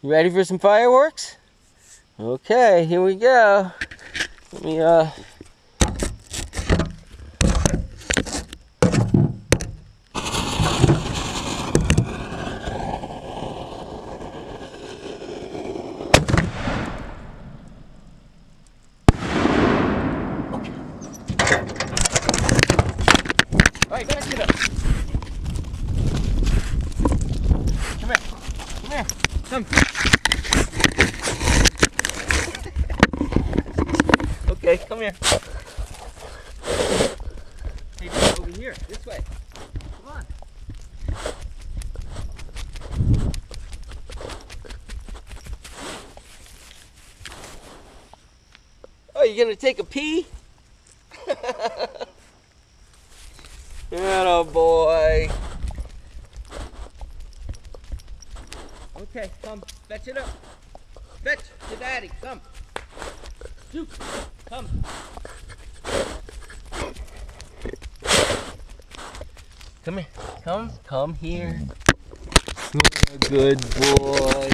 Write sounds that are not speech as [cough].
You ready for some fireworks? Okay, here we go. Let me, uh... Alright, back it up. Come here. Come here. Come. okay, come here. Maybe over here. This way. Come on. Oh, you gonna take a pee? [laughs] Oh boy. Okay, come, fetch it up. Fetch to daddy, come. Duke, come. Come here, come, come here. Good boy.